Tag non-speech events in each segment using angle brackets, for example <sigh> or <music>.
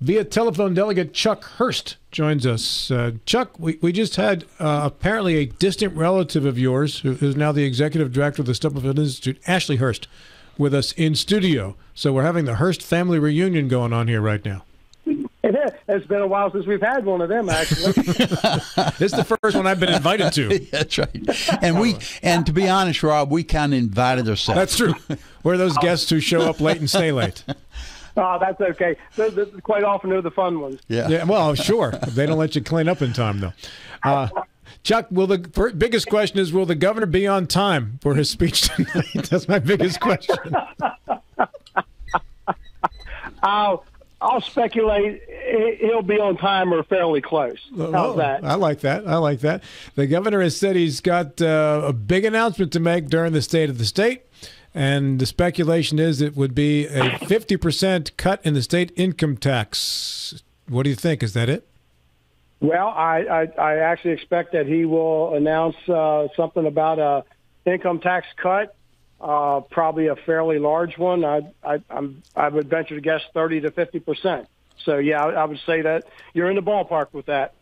Via telephone, Delegate Chuck Horst joins us. Uh, Chuck, we, we just had uh, apparently a distant relative of yours, who is now the executive director of the Stubblefield Institute, Ashley Hurst, with us in studio. So we're having the Hurst family reunion going on here right now. It's been a while since we've had one of them. Actually, <laughs> this is the first one I've been invited to. <laughs> That's right. And we, and to be honest, Rob, we kind of invited ourselves. That's true. We're those guests who show up late and stay late. <laughs> <laughs> Oh, that's okay. They're, they're quite often they're the fun ones. Yeah. Yeah. Well, sure. They don't let you clean up in time, though. Uh, Chuck, will the first, biggest question is: Will the governor be on time for his speech tonight? <laughs> That's my biggest question. <laughs> I'll I'll speculate he'll be on time or fairly close. How's Oh, that? I like that. I like that. The governor has said he's got uh, a big announcement to make during the State of the State. And the speculation is it would be a 50% cut in the state income tax. What do you think? Is that it? Well, I, I, I actually expect that he will announce uh, something about a income tax cut, uh, probably a fairly large one. I, I, I'm, I would venture to guess 30 to 50 percent. So, yeah, I, I would say that you're in the ballpark with that.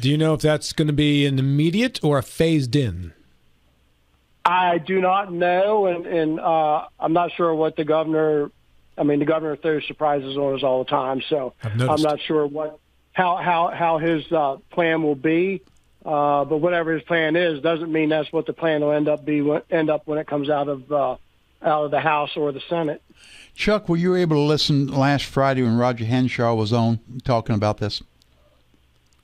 Do you know if that's going to be an immediate or a phased in? I do not know, and, and uh, I'm not sure what the governor. I mean, the governor throws surprises on us all the time, so I've I'm not sure what how how how his uh, plan will be. Uh, but whatever his plan is, doesn't mean that's what the plan will end up be end up when it comes out of uh, out of the House or the Senate. Chuck, were you able to listen last Friday when Roger Hanshaw was on talking about this?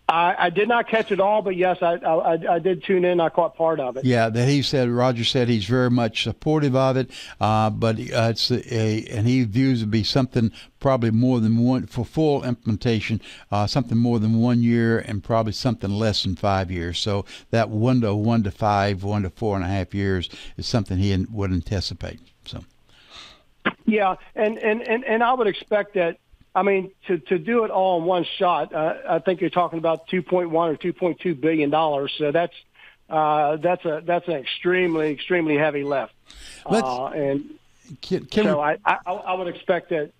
I, I did not catch it all, but yes, I, I I did tune in. I caught part of it. Yeah, that he said Roger said he's very much supportive of it, uh, but uh, it's a, and he views it to be something probably more than one for full implementation, uh, something more than one year, and probably something less than five years. So that one to one to five, one to four and a half years, is something he would anticipate. So. Yeah, and and and, and I would expect that. I mean, to to do it all in one shot, uh, I think you're talking about 2.1 or 2.2 billion dollars. So that's uh, that's a that's an extremely extremely heavy lift. Uh, and Can, can so we, I, I I would expect that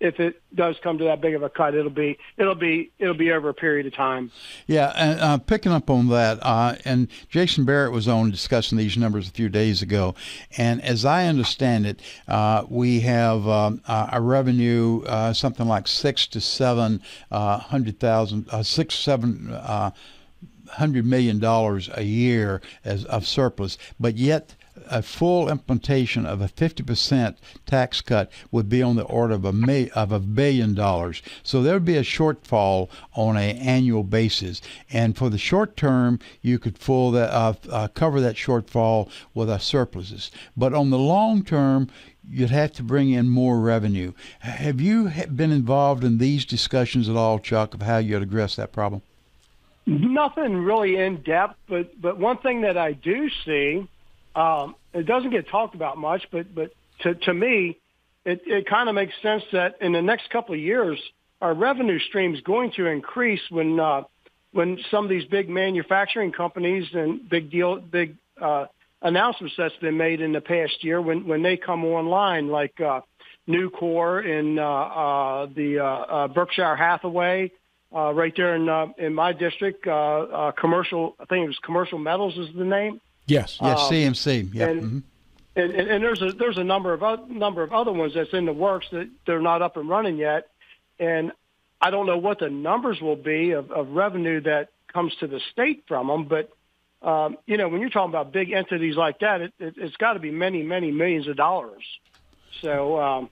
if it does come to that big of a cut, it'll be it'll be it'll be over a period of time. Yeah, and uh, picking up on that, uh, and Jason Barrett was on discussing these numbers a few days ago, and as I understand it, uh, we have um, a revenue uh, something like six to seven uh, hundred thousand, six seven. Hundred million dollars a year as of surplus, but yet a full implementation of a 50% tax cut would be on the order of a ma- of a billion dollars. So there would be a shortfall on an annual basis, and for the short term, you could full that uh, uh, cover that shortfall with surpluses. But on the long term, you'd have to bring in more revenue. Have you been involved in these discussions at all, Chuck, of how you'd address that problem? Nothing really in depth, but but one thing that I do see, um, it doesn't get talked about much, but but to to me, it it kind of makes sense that in the next couple of years, our revenue stream is going to increase when uh, when some of these big manufacturing companies and big deal big uh, announcements that's been made in the past year when when they come online, like uh, Nucor and uh, uh, the uh, uh, Berkshire Hathaway uh, right there in uh, in my district. Uh, uh, commercial, I think it was Commercial Metals is the name. Yes. Yes, Um, CMC. Yeah. and- mhm. And, and, and there's a there's a number of oth- number of other ones that's in the works that they're not up and running yet, and I don't know what the numbers will be of, of revenue that comes to the state from them. But um, you know, when you're talking about big entities like that, it, it, it's got to be many many millions of dollars. So um,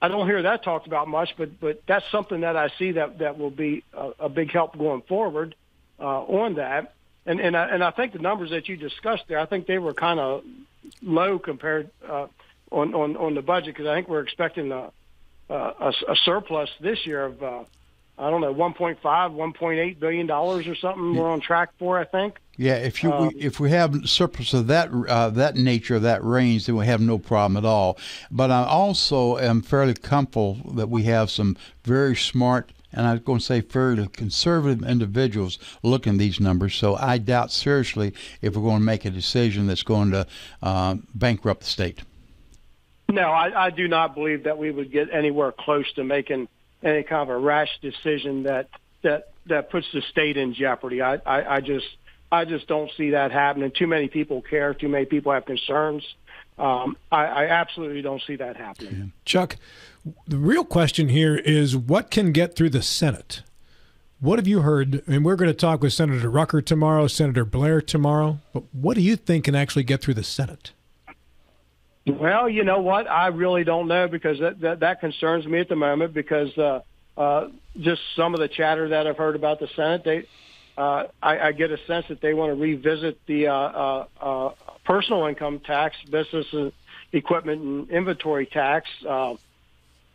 I don't hear that talked about much, but but that's something that I see that that will be a, a big help going forward uh, on that. And and I, and I think the numbers that you discussed there, I think they were kind of low compared uh, on on on the budget because I think we're expecting a, a a surplus this year of uh, I don't know 1.5 1.8 billion dollars or something. We're on track for I think. Yeah, if you Um, we, if we have surplus of that uh, that nature, that range, then we have no problem at all. But I also am fairly comfortable that we have some very smart and I was going to say fairly conservative individuals looking these numbers. So I doubt seriously if we're going to make a decision that's going to uh, bankrupt the state. No, I, I do not believe that we would get anywhere close to making any kind of a rash decision that that that puts the state in jeopardy. I, I, I just I just don't see that happening. Too many people care. Too many people have concerns. Um, I, I absolutely don't see that happening. Chuck, the real question here is what can get through the Senate? What have you heard? And we're going to talk with Senator Rucker tomorrow, Senator Blair tomorrow. But what do you think can actually get through the Senate? Well, you know what? I really don't know because that that, that concerns me at the moment because uh, uh, just some of the chatter that I've heard about the Senate, they uh, I, I get a sense that they want to revisit the uh, uh, uh, personal income tax, business equipment and inventory tax, uh,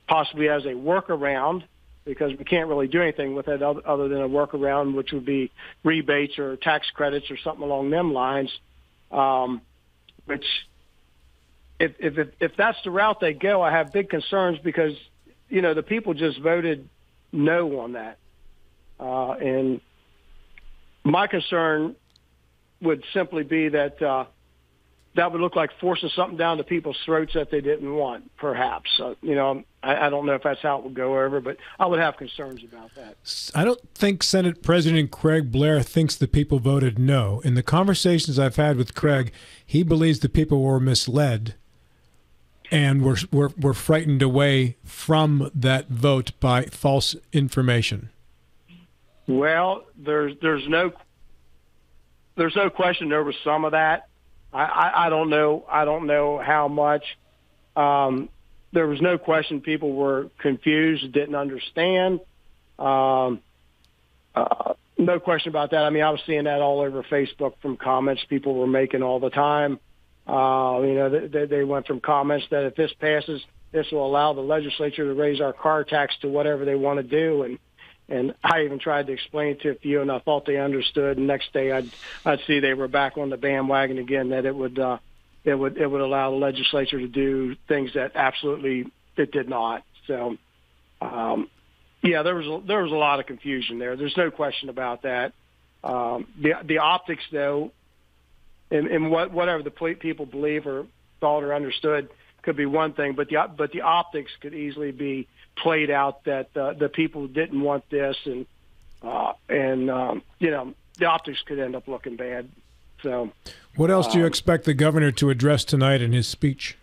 possibly as a workaround because we can't really do anything with it other than a workaround, which would be rebates or tax credits or something along them lines. Um, which, if, if if that's the route they go, I have big concerns because you know the people just voted no on that, uh, and my concern would simply be that uh, that would look like forcing something down to people's throats that they didn't want, perhaps. You know, I, I don't know if that's how it would go over, but I would have concerns about that. I don't think Senate President Craig Blair thinks the people voted no. In the conversations I've had with Craig, he believes the people were misled and were, were, were frightened away from that vote by false information. Well, there's there's no there's no question there was some of that. I, I, I don't know I don't know how much. Um, there was no question people were confused, didn't understand. Um, uh, no question about that. I mean, I was seeing that all over Facebook from comments people were making all the time. Uh, you know, they, they went from comments that if this passes, this will allow the legislature to raise our car tax to whatever they want to do, and and I even tried to explain it to a few, and I thought they understood. And next day, I'd I'd see they were back on the bandwagon again. That it would uh, it would it would allow the legislature to do things that absolutely it did not. So, um, yeah, there was a, there was a lot of confusion there. There's no question about that. Um, the the optics, though, and, and what whatever the people believe or thought or understood could be one thing, but the but the optics could easily be played out that uh, the people didn't want this, and uh, and um, you know the optics could end up looking bad. So, what else do you um, expect the governor to address tonight in his speech?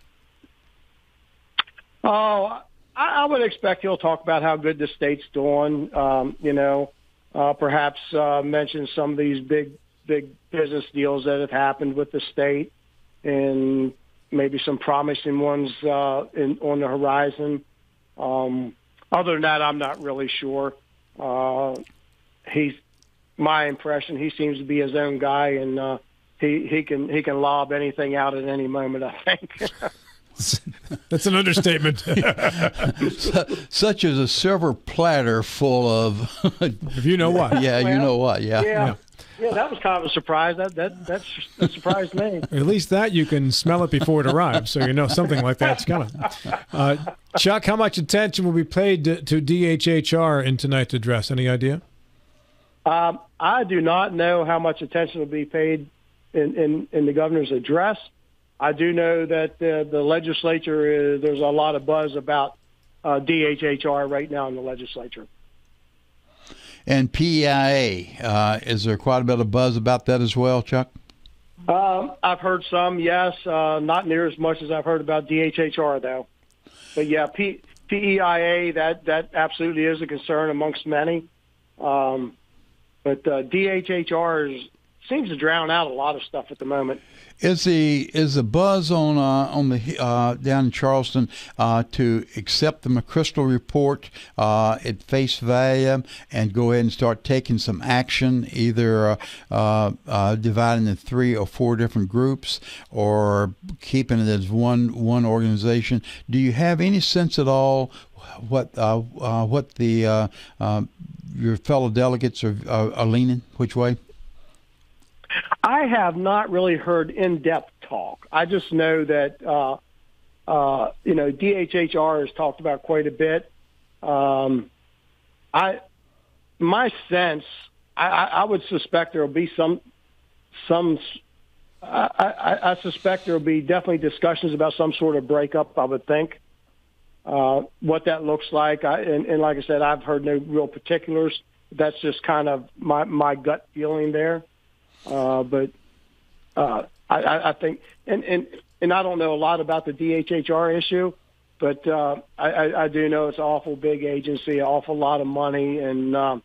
Oh, I, I would expect he'll talk about how good the state's doing. Um, you know, uh, perhaps uh, mention some of these big big business deals that have happened with the state, and maybe some promising ones uh, in, on the horizon. Um, other than that, I'm not really sure. Uh, he's my impression. He seems to be his own guy, and uh, he he can he can lob anything out at any moment. I think. <laughs> That's an understatement. <laughs> Such as a silver platter full of. <laughs> if you know what. Yeah, well, you know what. Yeah. yeah. yeah. Yeah, that was kind of a surprise. That that that's, that surprised me. At least that you can smell it before it arrives, so you know something like that's coming. Uh, Chuck, how much attention will be paid to, to DHHR in tonight's address? Any idea? Um, I do not know how much attention will be paid in, in, in the governor's address. I do know that the, the legislature is, there's a lot of buzz about uh, DHHR right now in the legislature. And PEIA, uh, is there quite a bit of buzz about that as well, Chuck? Um, I've heard some, yes. Uh, not near as much as I've heard about DHHR, though. But yeah, P- PEIA, that, that absolutely is a concern amongst many. Um, but uh, DHHR is, seems to drown out a lot of stuff at the moment. Is the is the buzz on uh, on the uh, down in Charleston uh, to accept the McChrystal report uh, at face value and go ahead and start taking some action, either uh, uh, dividing in three or four different groups, or keeping it as one one organization? Do you have any sense at all what what the your fellow delegates are, are, are leaning which way? I have not really heard in-depth talk. I just know that uh, uh, you know DHHR has talked about quite a bit. Um, I my sense, I, I would suspect there will be some some. I, I, I suspect there will be definitely discussions about some sort of breakup. I would think, uh, what that looks like. I, and, and like I said, I've heard no real particulars. That's just kind of my my gut feeling there. Uh, but uh, I, I think, and, and and I don't know a lot about the DHHR issue, but uh, I, I do know it's an awful big agency, awful lot of money, and um,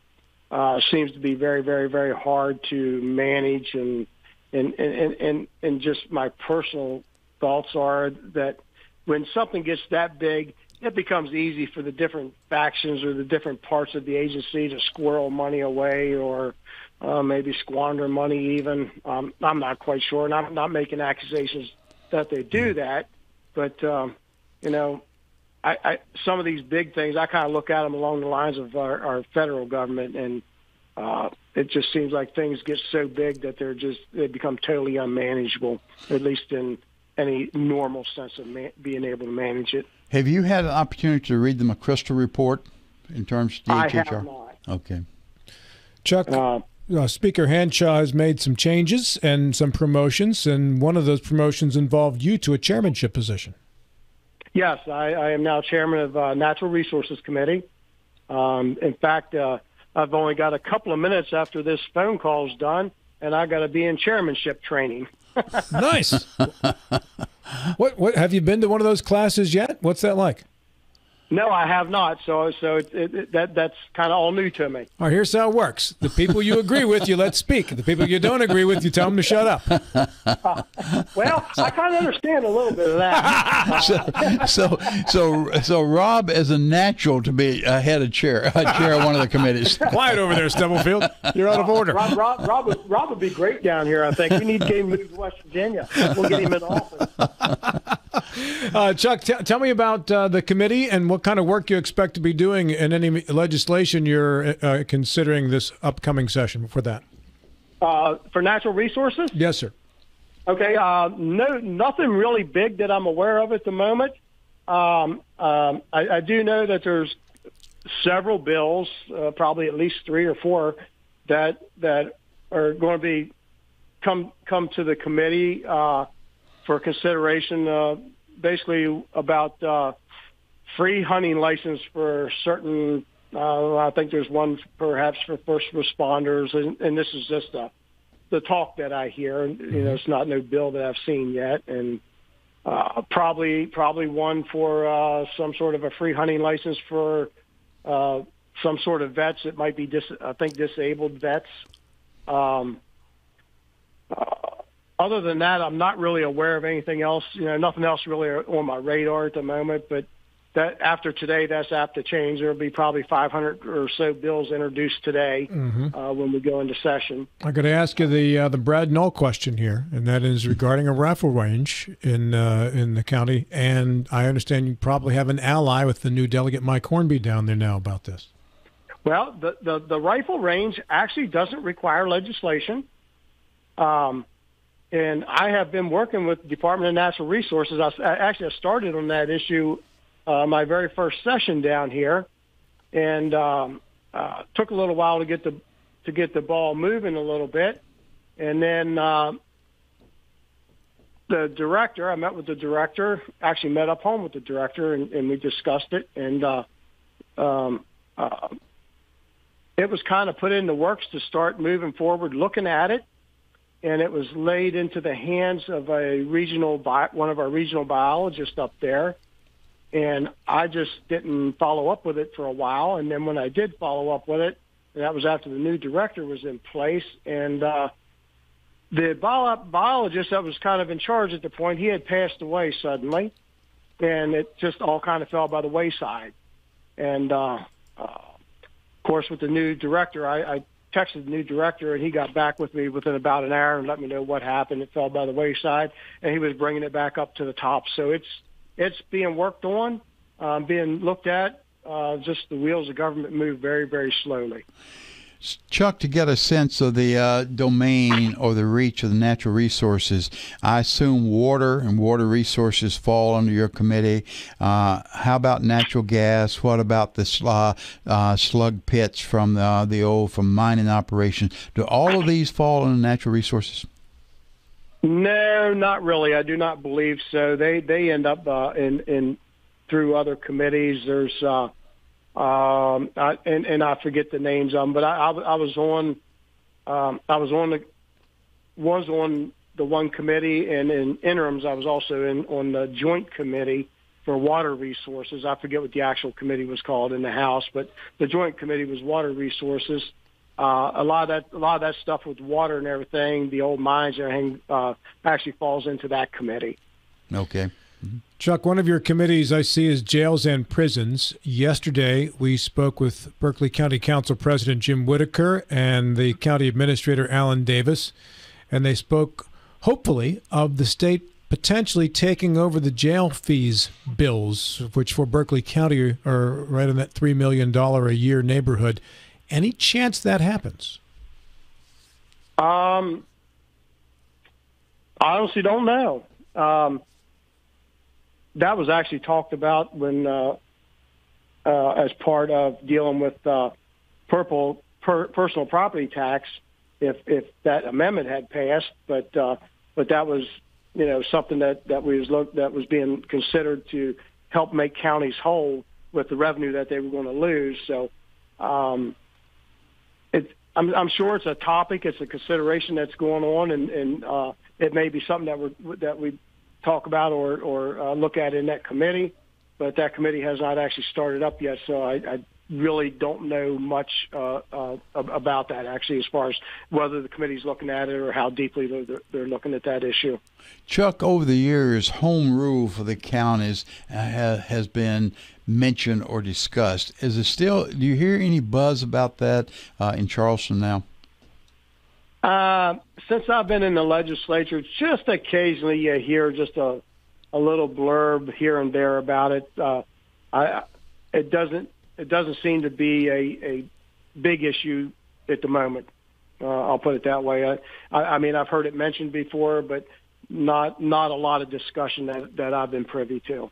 uh, seems to be very, very, very hard to manage. And and and and and just my personal thoughts are that when something gets that big, it becomes easy for the different factions or the different parts of the agency to squirrel money away or uh, maybe squander money even. Um, I'm not quite sure, and I'm not making accusations that they do that, but um, you know, I, I some of these big things I kind of look at them along the lines of our, our federal government, and uh, it just seems like things get so big that they're just they become totally unmanageable, at least in any normal sense of man, being able to manage it. Have you had an opportunity to read the McChrystal report in terms of DHHR? I have not. Okay. Chuck, uh, uh, Speaker Hanshaw has made some changes and some promotions, and one of those promotions involved you to a chairmanship position. Yes, I, I am now chairman of uh, Natural Resources Committee. Um, in fact, uh, I've only got a couple of minutes after this phone call is done, and I got to be in chairmanship training. <laughs> nice. <laughs> what? What? Have you been to one of those classes yet? What's that like? No, I have not. So, so it, it, that that's kind of all new to me. All right, here's how it works: the people you agree with, you let speak. The people you don't agree with, you tell them to shut up. Uh, <laughs> well, I kind of understand a little bit of that. <laughs> so, so, so, so, Rob is a natural to be a head of chair, a chair of one of the committees. <laughs> Quiet over there, Stubblefield. You're out of order. Rob, Rob, Rob, would, Rob would be great down here. I think we need to get him moved to West Virginia. We'll get him in office. Uh, Chuck, t- tell me about uh, the committee and what kind of work you expect to be doing in any legislation you're uh, considering this upcoming session for that. Uh, for natural resources? Yes, sir. Okay. Uh, no, nothing really big that I'm aware of at the moment. Um, um, I, I, do know that there's several bills, uh, probably at least three or four, that that are going to be come come to the committee for consideration basically about uh, free hunting license for certain. Uh, I think there's one perhaps for first responders, and, and this is just the the talk that I hear. You know, it's not no bill that I've seen yet, and uh, probably probably one for uh, some sort of a free hunting license for uh, some sort of vets. It might be dis- I think disabled vets. Um, uh, other than that, I'm not really aware of anything else. You know, nothing else really on my radar at the moment. But that after today, that's apt to change. There will be probably 500 or so bills introduced today mm-hmm. uh, when we go into session. I got to ask you the uh, the Brad Null question here, and that is regarding a rifle range in uh, in the county. And I understand you probably have an ally with the new delegate Mike Hornby down there now about this. Well, the the, the rifle range actually doesn't require legislation. Um, and I have been working with the Department of Natural Resources. I, actually I started on that issue uh, my very first session down here, and um, uh, took a little while to get the to get the ball moving a little bit, and then uh, the director. I met with the director. Actually, met up home with the director, and, and we discussed it. And uh, um, uh, it was kind of put in the works to start moving forward, looking at it and it was laid into the hands of a regional bi- one of our regional biologists up there. And I just didn't follow up with it for a while. And then when I did follow up with it that was after the new director was in place. And uh the bio- biologist that was kind of in charge at the point he had passed away suddenly. And it just all kind of fell by the wayside. And uh, uh of course with the new director I, I texted the new director, and he got back with me within about an hour and let me know what happened. It fell by the wayside, and he was bringing it back up to the top. So it's it's being worked on, um, being looked at. Uh, just the wheels of government move very, very slowly. Chuck, to get a sense of the uh, domain or the reach of the natural resources, I assume water and water resources fall under your committee. Uh, how about natural gas? What about the sl- uh, slug pits from the, the old from mining operations? Do all of these fall under natural resources? No, not really. I do not believe so. They they end up uh, in in through other committees. There's uh, um, I, and and I forget the names of them, but I, I, I was on um, I was on the was on the one committee, and in interims, I was also in on the joint committee for water resources. I forget what the actual committee was called in the House, but the joint committee was water resources. Uh, a lot of that, a lot of that stuff with water and everything, the old mines and everything, uh, actually falls into that committee. Okay. Chuck, one of your committees I see is jails and prisons. Yesterday, we spoke with Berkeley County Council President Jim Whitaker and the County Administrator Alan Davis, and they spoke hopefully of the state potentially taking over the jail fees bills, which for Berkeley County are right in that $3 million a year neighborhood. Any chance that happens? Um, I honestly don't know. Um, that was actually talked about when, uh, uh, as part of dealing with uh, purple per, personal property tax, if if that amendment had passed, but uh, but that was you know something that that was looked that was being considered to help make counties whole with the revenue that they were going to lose. So, um, it I'm, I'm sure it's a topic, it's a consideration that's going on, and, and uh, it may be something that we that we talk about or or uh, look at in that committee. But that committee has not actually started up yet, so I, I really don't know much uh, uh, about that actually, as far as whether the committee's looking at it or how deeply they're, they're looking at that issue. Chuck, over the years, home rule for the counties uh, has been mentioned or discussed. Is it still? Do you hear any buzz about that uh, in Charleston now? Uh, since I've been in the legislature, just occasionally you hear just a a little blurb here and there about it. Uh, I it doesn't it doesn't seem to be a, a big issue at the moment. Uh, I'll put it that way. I, I mean, I've heard it mentioned before, but not not a lot of discussion that that I've been privy to.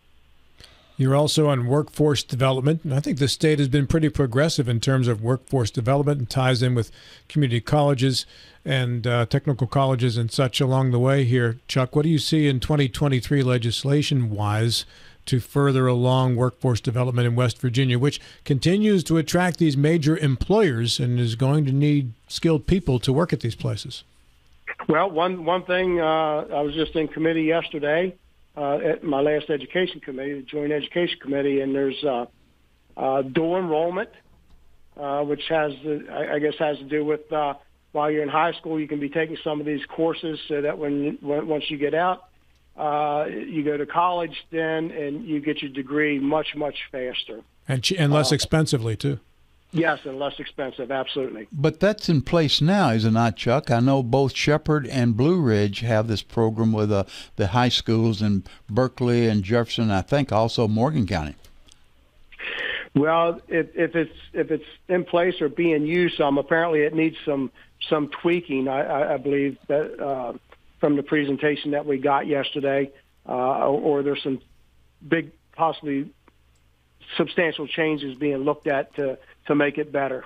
You're also on workforce development, and I think the state has been pretty progressive in terms of workforce development and ties in with community colleges and uh, technical colleges and such along the way here. Chuck, what do you see in 2023 legislation wise to further along workforce development in West Virginia, which continues to attract these major employers and is going to need skilled people to work at these places? Well, one one thing uh, I was just in committee yesterday uh, at my last education committee, the Joint Education Committee, and there's uh, uh, dual enrollment, uh, which has I, I guess has to do with uh, while you're in high school, you can be taking some of these courses so that when, when once you get out, uh, you go to college then and you get your degree much much faster and ch- and less uh, expensively too. Yes, and less expensive, absolutely. But that's in place now, is it not, Chuck? I know both Shepherd and Blue Ridge have this program with uh, the high schools in Berkeley and Jefferson. I think also Morgan County. Well, if, if it's if it's in place or being used some, apparently it needs some some tweaking. I, I believe that uh, from the presentation that we got yesterday, uh, or, or there's some big, possibly substantial changes being looked at to to make it better.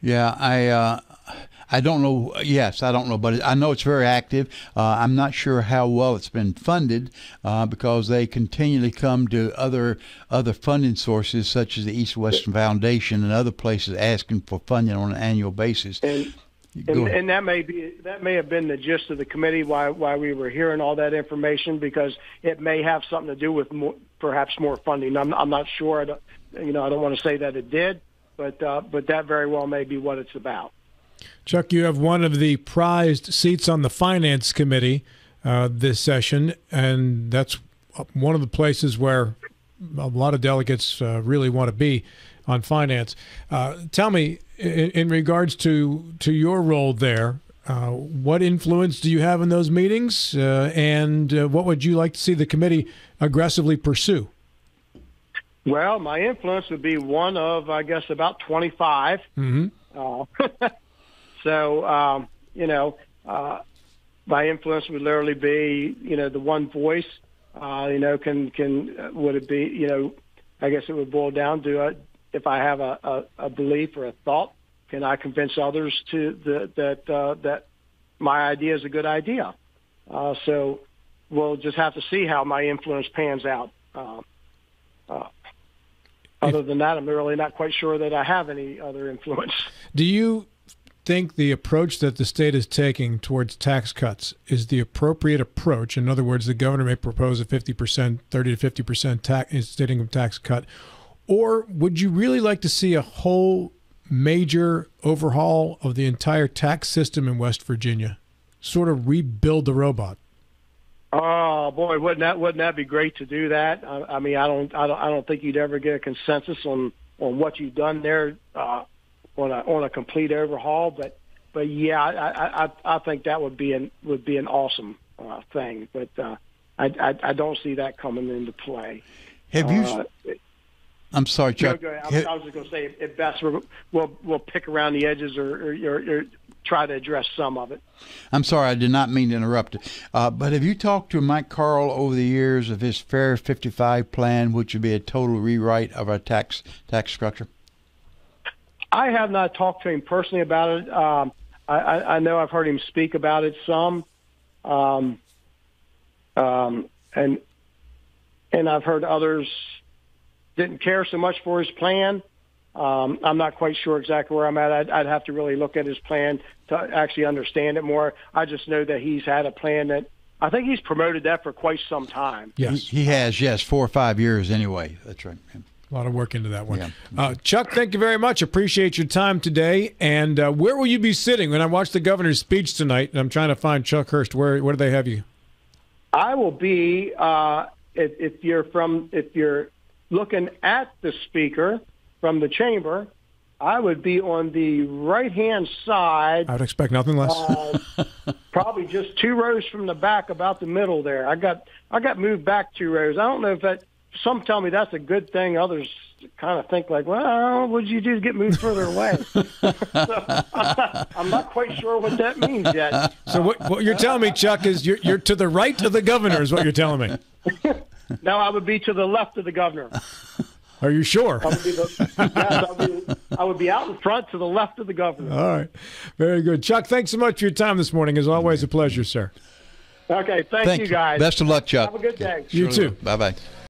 Yeah, I uh, I don't know. Yes, I don't know, but I know it's very active. Uh, I'm not sure how well it's been funded uh, because they continually come to other other funding sources such as the East Western Foundation and other places asking for funding on an annual basis. And, and, and, that may be that may have been the gist of the committee why why we were hearing all that information because it may have something to do with more, perhaps more funding. I'm I'm not sure. I don't, you know I don't want to say that it did, but uh, but that very well may be what it's about. Chuck, you have one of the prized seats on the finance committee uh, this session, and that's one of the places where a lot of delegates uh, really want to be on finance. Uh, tell me, in, in, regards to to your role there, uh, what influence do you have in those meetings, uh, and uh, what would you like to see the committee aggressively pursue? Well, my influence would be one of, I guess, about 25. Mm-hmm. Uh, <laughs> so, um, you know, uh, my influence would literally be, you know, the one voice. Uh, you know, can can would it be, you know, I guess it would boil down to uh, if I have a, a, a belief or a thought, can I convince others to the, that uh, that my idea is a good idea? Uh, so we'll just have to see how my influence pans out. Uh, Uh, other than that, I'm really not quite sure that I have any other influence. Do you think the approach that the state is taking towards tax cuts is the appropriate approach? In other words, the governor may propose a 50%, 30 to 50% tax, state income tax cut. Or would you really like to see a whole major overhaul of the entire tax system in West Virginia? Sort of rebuild the robot? Oh boy, wouldn't that wouldn't that be great to do that? I, I mean, I don't, I don't, I don't think you'd ever get a consensus on on what you've done there uh, on a on a complete overhaul. But but yeah, I I, I think that would be an would be an awesome uh, thing. But uh, I, I I don't see that coming into play. Have you? Uh, I'm sorry, Chuck. No, I, was, I was just going to say, at best, we'll, we'll we'll pick around the edges or, or, or, or try to address some of it. I'm sorry, I did not mean to interrupt. Uh, but have you talked to Mike Carl over the years of his Fair 55 plan, which would be a total rewrite of our tax tax structure? I have not talked to him personally about it. Um, I, I, I know I've heard him speak about it some, um, um, and and I've heard others didn't care so much for his plan. Um, I'm not quite sure exactly where I'm at. I'd, I'd have to really look at his plan to actually understand it more. I just know that he's had a plan that I think he's promoted that for quite some time. Yes, he, he has. Yes, four or five years anyway. That's right. A lot of work into that one. Yeah. Uh, Chuck, thank you very much. Appreciate your time today. And uh, where will you be sitting when I watch the governor's speech tonight? And I'm trying to find Chuck Horst. Where where do they have you? I will be uh, if, if you're from if you're looking at the speaker from the chamber. I would be on the right hand side. I would expect nothing less. uh, <laughs> probably just two rows from the back, about the middle there. I got I got moved back two rows. I don't know if that. Some tell me that's a good thing. Others kind of think like, well, what'd you do to get moved further away? so, I'm, not, I'm not quite sure what that means yet. So what, what you're telling me, Chuck, is you're, you're to the right of the governor, is what you're telling me. <laughs> Now I would be to the left of the governor. <laughs> Are you sure? I would be, the, yes, I, would be, I would be out in front to the left of the governor. All right. Very good. Chuck, thanks so much for your time this morning. As always, a pleasure, sir. Okay, thank Thank you guys. Best of luck, Chuck. Have a good day. You too. Bye bye.